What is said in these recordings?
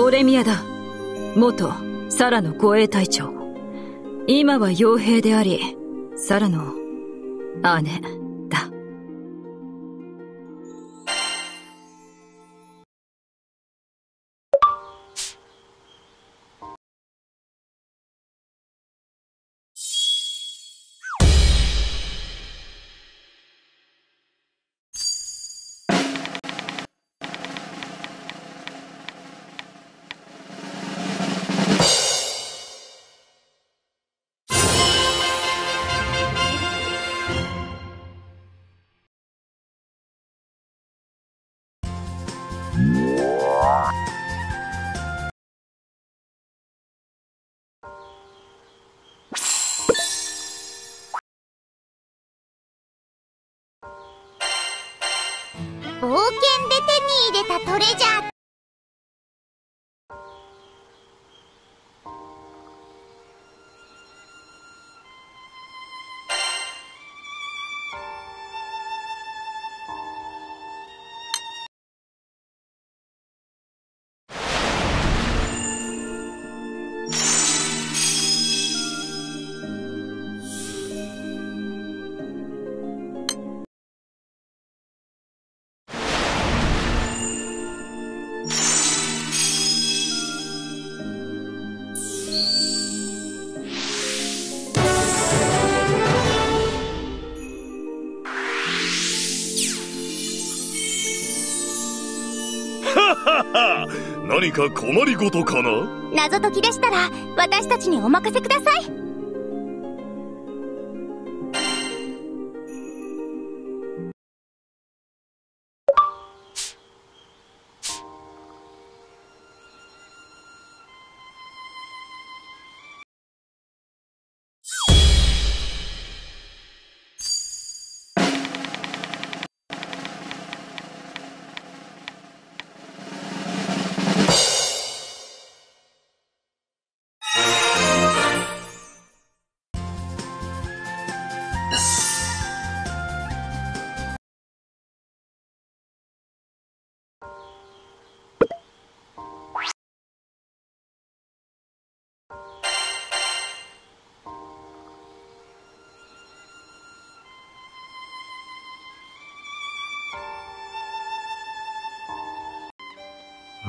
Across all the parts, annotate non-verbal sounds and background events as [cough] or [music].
ボレミアだ。元サラの護衛隊長。今は傭兵でありサラの姉。冒険で手に入れたトレジャー何か困りごとかな？謎解きでしたら私たちにお任せください。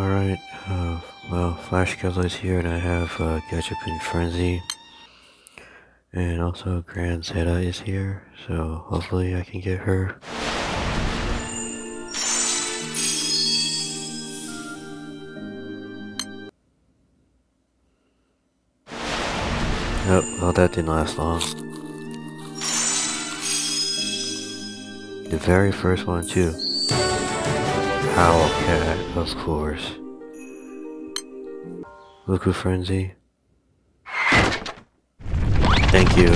Alright, uh, well, Flash Killer is here and I have uh, and Frenzy. And also Grand Zeta is here, so hopefully I can get her. Oh, well that didn't last long. The very first one too. Howl Cat, of course. Luku Frenzy. Thank you.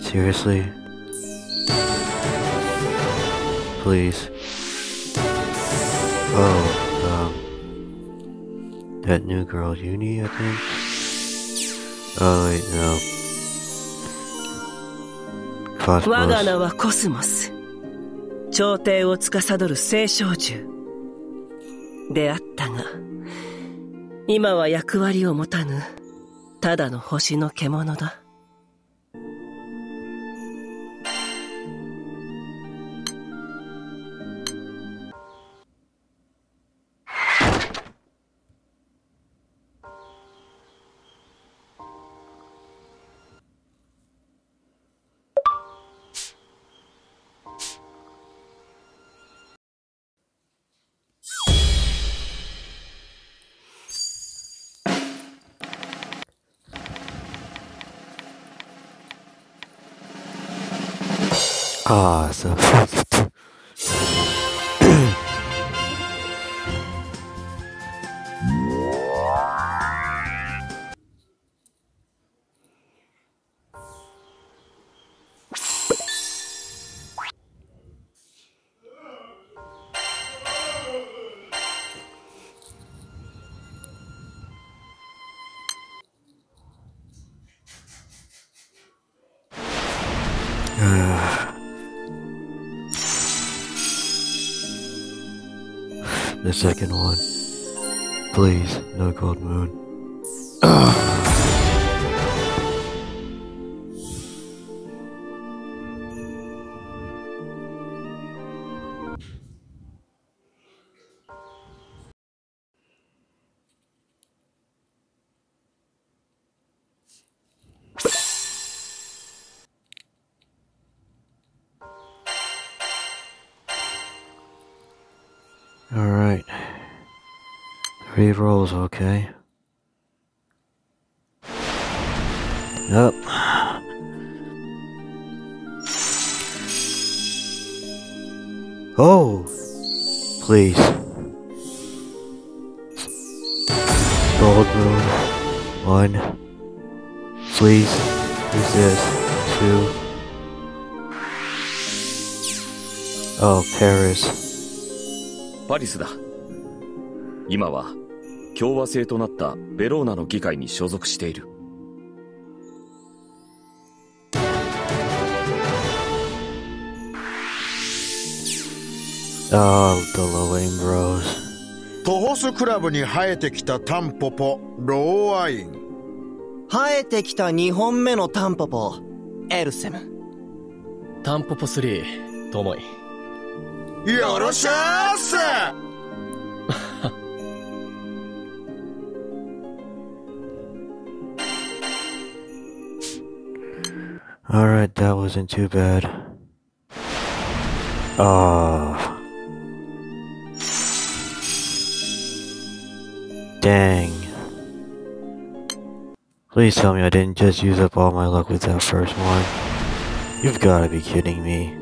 Seriously? Please. Oh, um, that new girl, Uni, I think? Oh, wait, no. Cosmos. 我が名はコスモス朝廷を司る聖少獣であったが今は役割を持たぬただの星の獣だあ The second one. Please, no gold moon. Alright. Three rolls, okay. Yep. Oh! Please. Gold moon. One. Please. Who's this? Two. Oh, Paris. パリスだ今は 共和制となったベローナの議会に所属している Oh, the Lillian Bros. トホスクラブに生えてきたタンポポローアイン生えてきた2本目のタンポポエルセムタンポポ3、ともい。よろしゃーっす that wasn't too bad. Ah. Dang. Please tell me I didn't just use up all my luck with that first one. You've gotta be kidding me.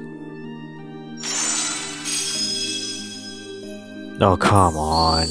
Oh, come on.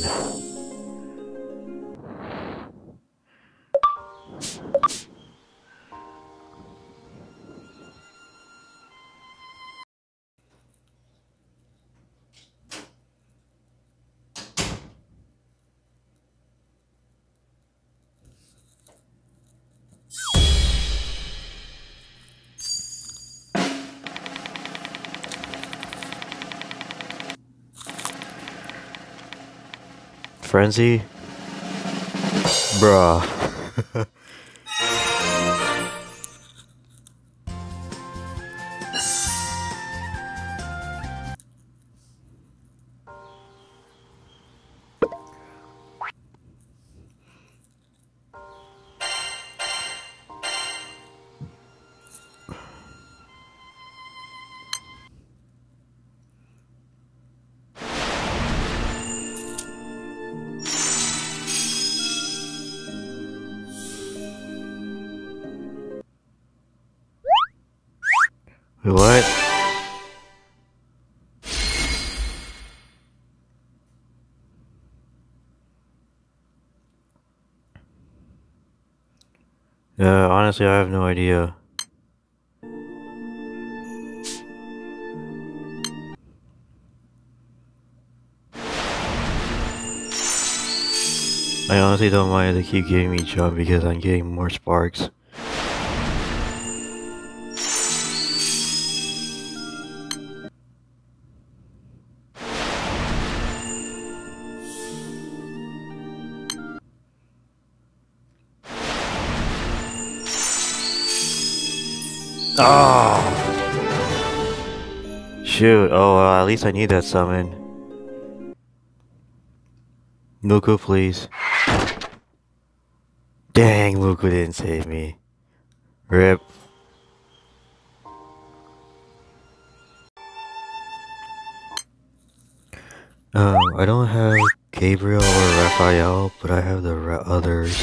Frenzy? Bruh. [laughs] Yeah, honestly, I have no idea. I honestly don't mind if they keep giving me jump because I'm getting more sparks. Oh! Shoot, oh, well, at least I need that summon. Muku, please. Dang, Muku didn't save me. Rip. Um, I don't have Gabriel or Raphael, but I have the others.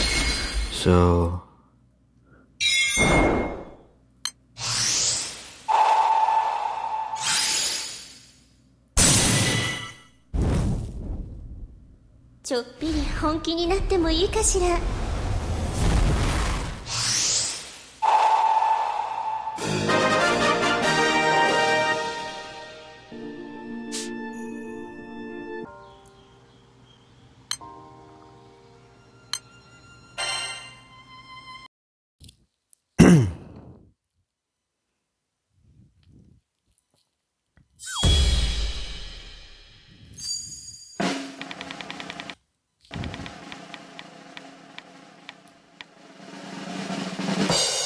So. ちょっぴり本気になってもいいかしら。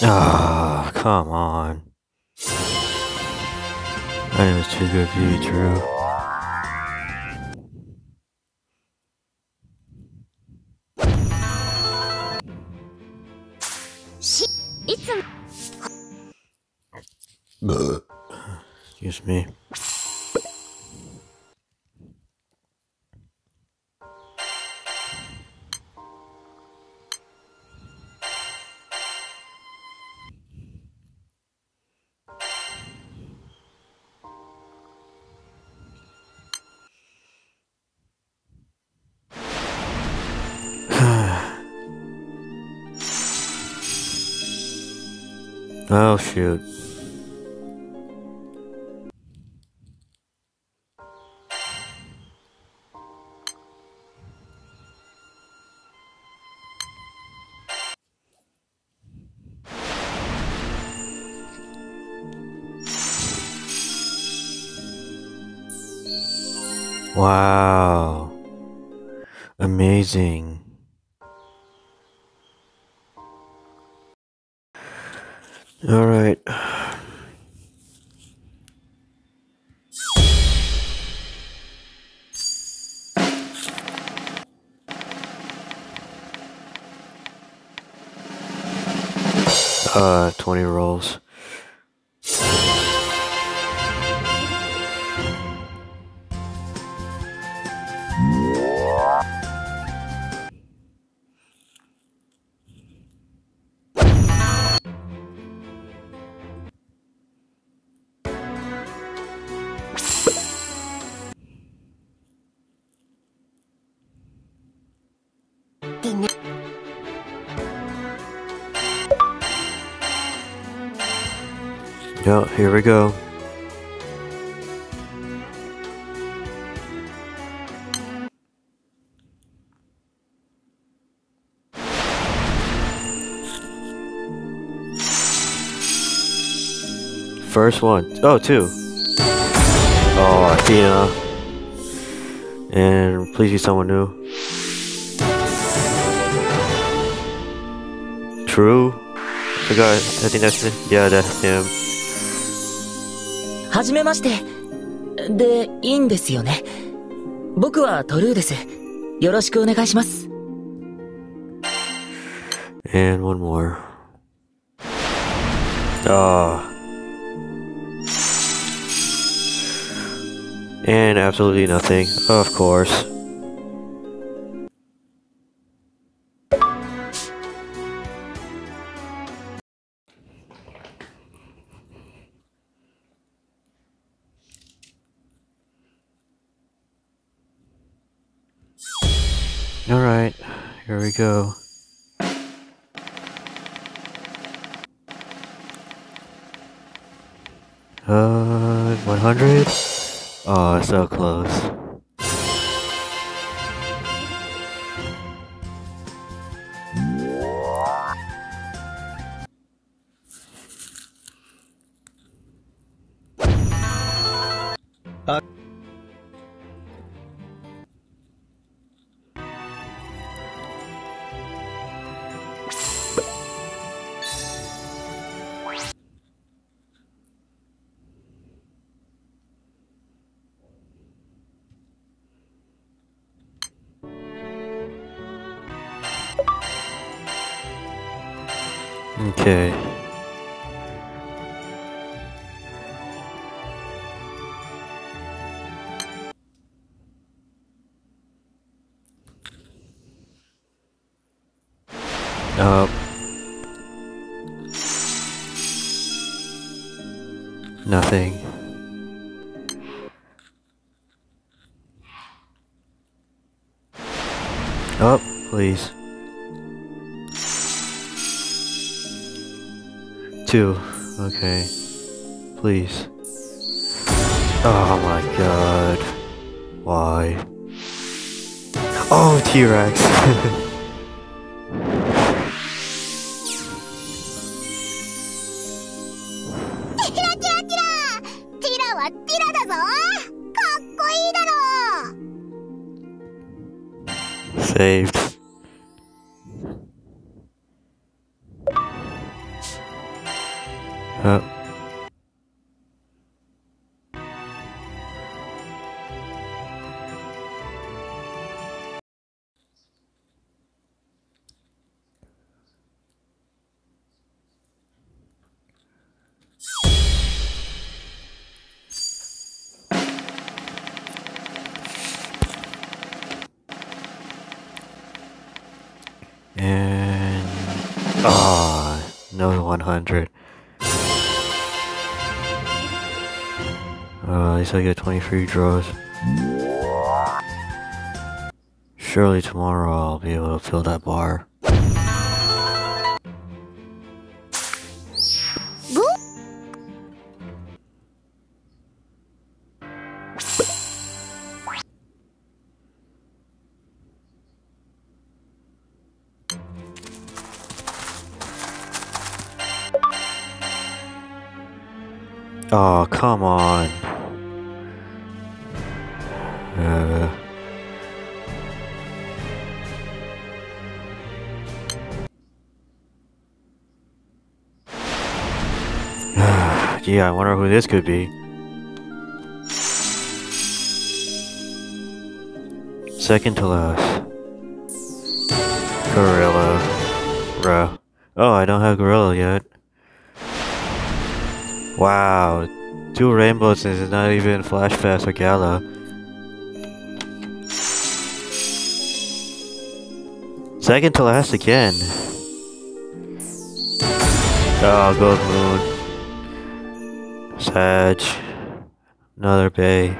あ come on. That name is too good for You, true. Oh shoot. Wow. Amazing. Here we go. First one. Oh, two. Oh, Athena. And please be someone new. True. I forgot. I think that's it. Yeah, that's him. はじめまして。で、いいんですよね。僕はトルーです。よろしくお願いします。And one more. Ah. And absolutely nothing, of course. Go. Uh, 100? Oh, so close. Okay. T-Rex. [laughs] Saved. I get 20 free draws. Surely tomorrow I'll be able to fill that bar. Oh, come on. Uh, [sighs] yeah, I wonder who this could be. Second to last. Gorilla. Bruh. Oh, I don't have Gorilla yet. Wow. Two rainbows and it's not even Flash Fast or Gala. Second to last again. Oh, Gold Moon. Sag. Another Bay.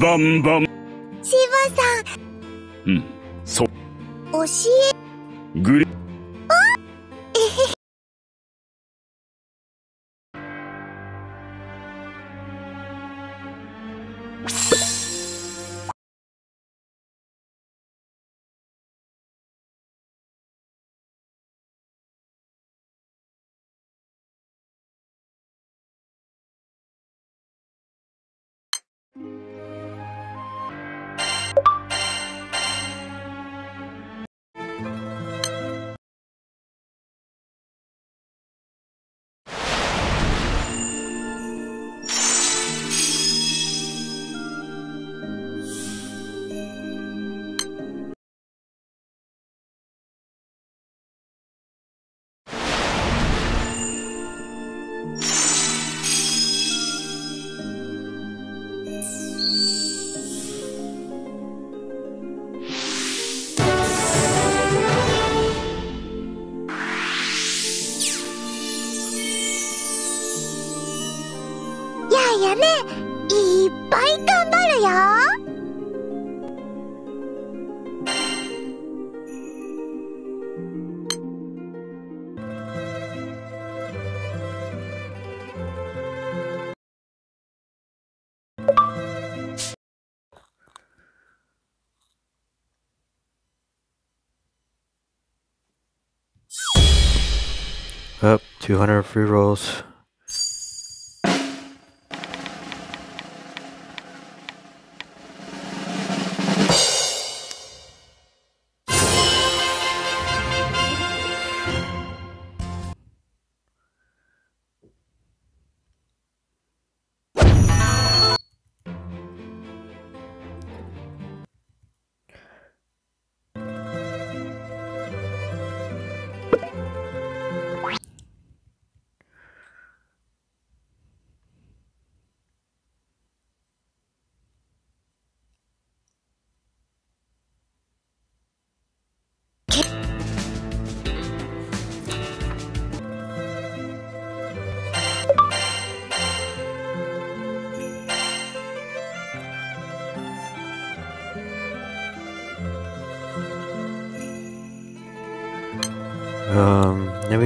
バンバン。さん。うん。そう。教え。グリ200 free rolls.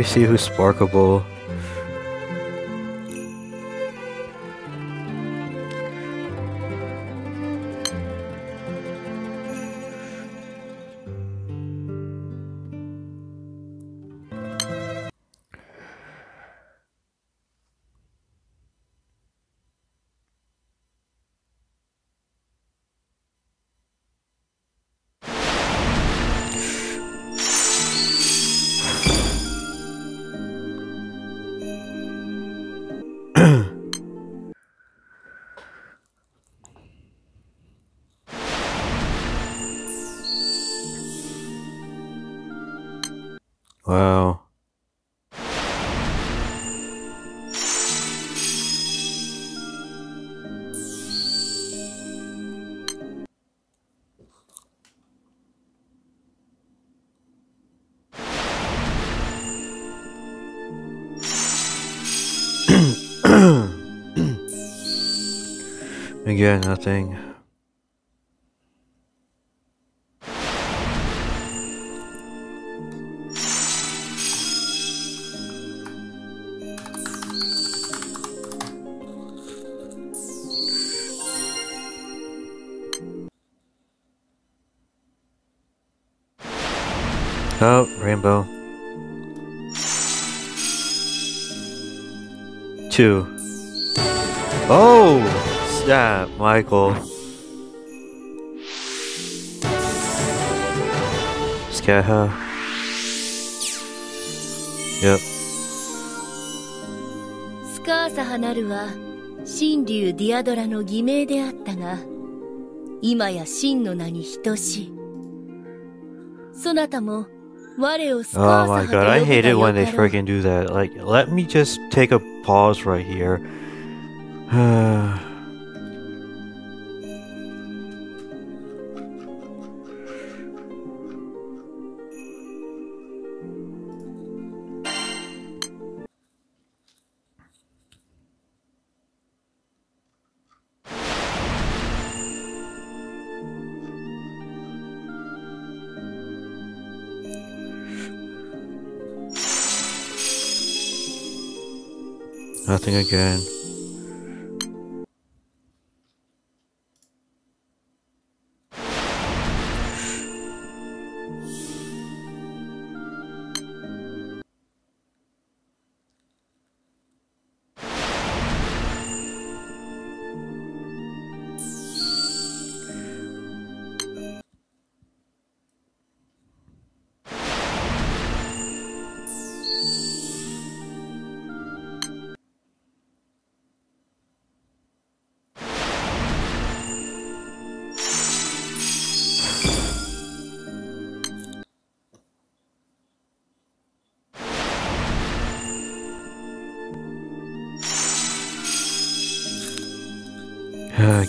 See who's sparkable. Again, nothing. Oh, rainbow. Two. Oh! was that, Michael? Scathacha. Yep. スカーサハナルは神竜ディアドラの偽名であったが今や真の名に等しいそなたも Oh my god, I hate it when they freaking do that. Like, let me just take a pause right here. [sighs] [sighs] Nothing again.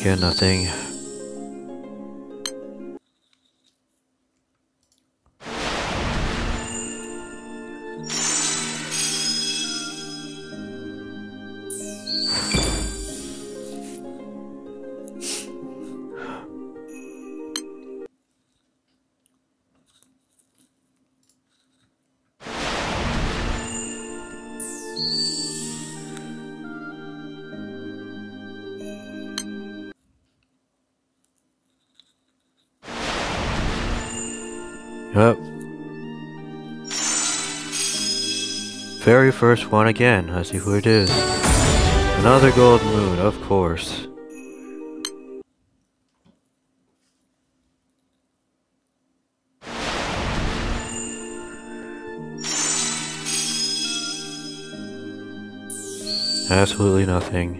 Again, nothing. Yep. Very first one again. Let's see who it is. Another gold moon, of course. Absolutely nothing.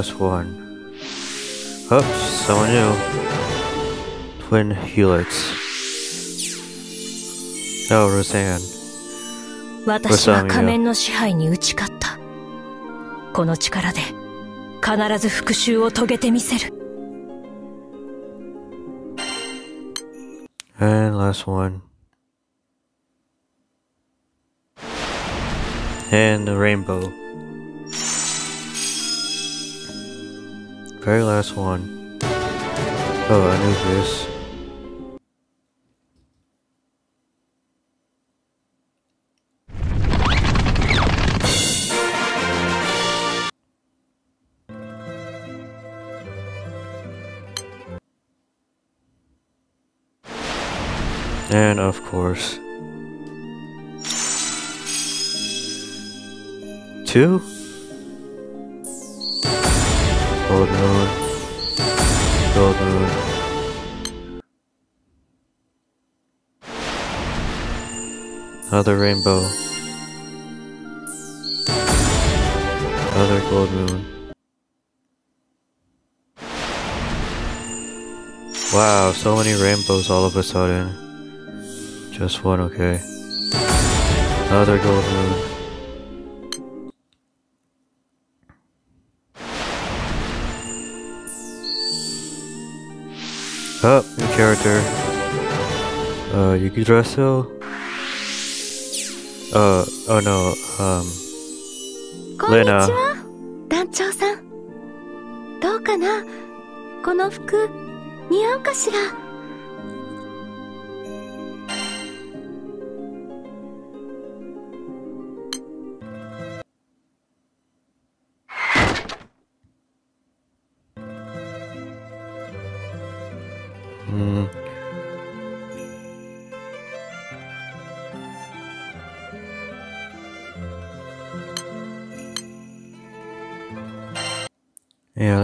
Very last one. Oh, someone new. Twin Helix. Oh, Roseanne. 私は仮面の支配に打ち勝った。この力で必ず復讐を遂げてみせる。 And last one. And the rainbow. Very last one. Oh, I knew this. And of course, two another rainbow, another gold moon. Wow, so many rainbows all of a sudden. Just one, okay. Another gold moon. Oh, new character. Uh, Yukidresso? Uh, oh no, um, こんにち Lena. は団長さんどうかなこの服似合うかしら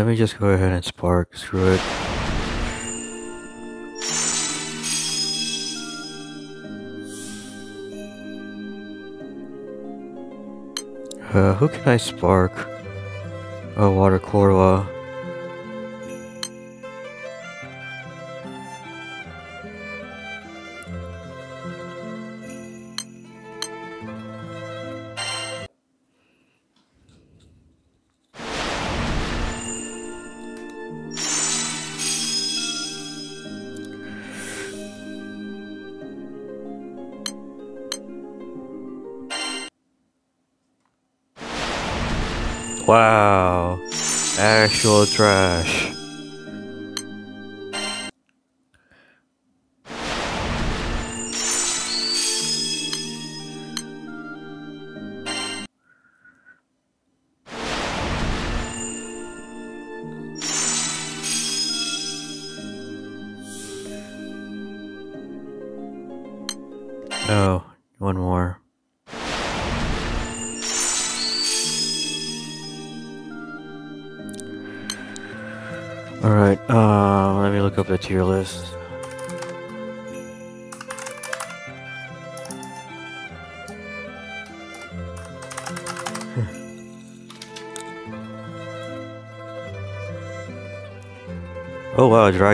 me just go ahead and spark. Screw it. Uh, who can I spark? Oh, Water Korwa. Wow. Actual trash.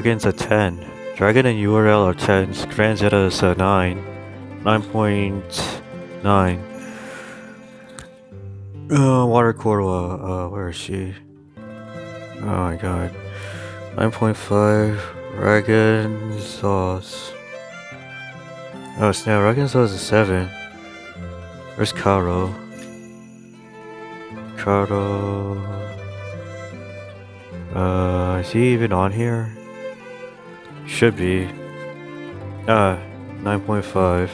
Dragon's a 10. Dragon and Uriel are 10s, Grand Zeta is a 9. 9.9. Uh, Water Korwa, uh, where is she? Oh my god. 9.5. Dragon Sauce. Oh snap, Dragon Sauce is 7. Where's Karo? Karo. Uh, is he even on here? Should be. Ah, 9.5.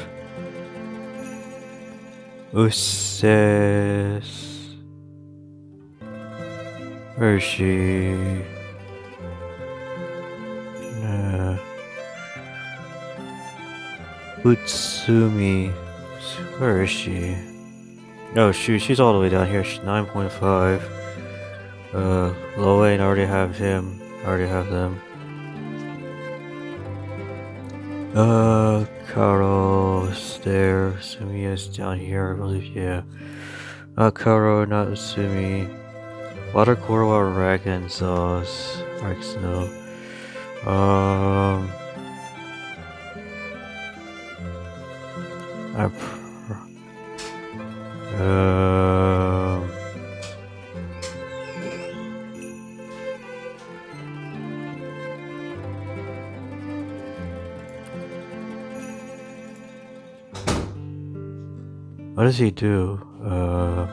Uses. Where is she? Nah. Utsumi. Where is she? Oh shoot, she's all the way down here. She's 9.5. Uh, Lowain, I already have him. Already have them. Uh, Karo there. Sumi is down here, I believe. Yeah. Uh, Karo, not Sumi. Water Korwa, Dragon Sauce. Arc Snow. Um. I. Pr- does he do? Uh,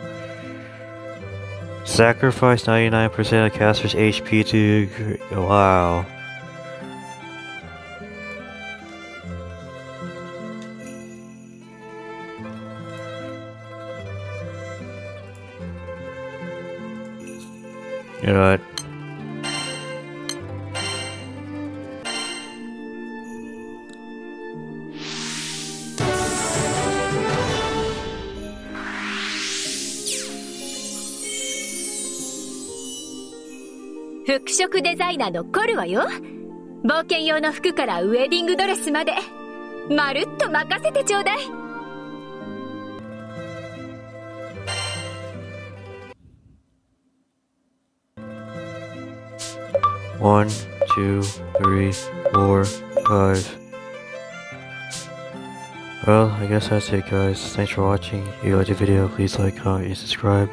sacrifice 99% of caster's HP to. Wow. 飾デザイナーのコルワよ冒険用の服からウェディングドレスまでまるっと任せてちょうだい One, two, three, four, five. Well, I guess that's it guys. Thanks for watching. If you liked the video, please like, comment, and subscribe.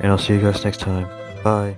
And I'll see you guys next time. Bye.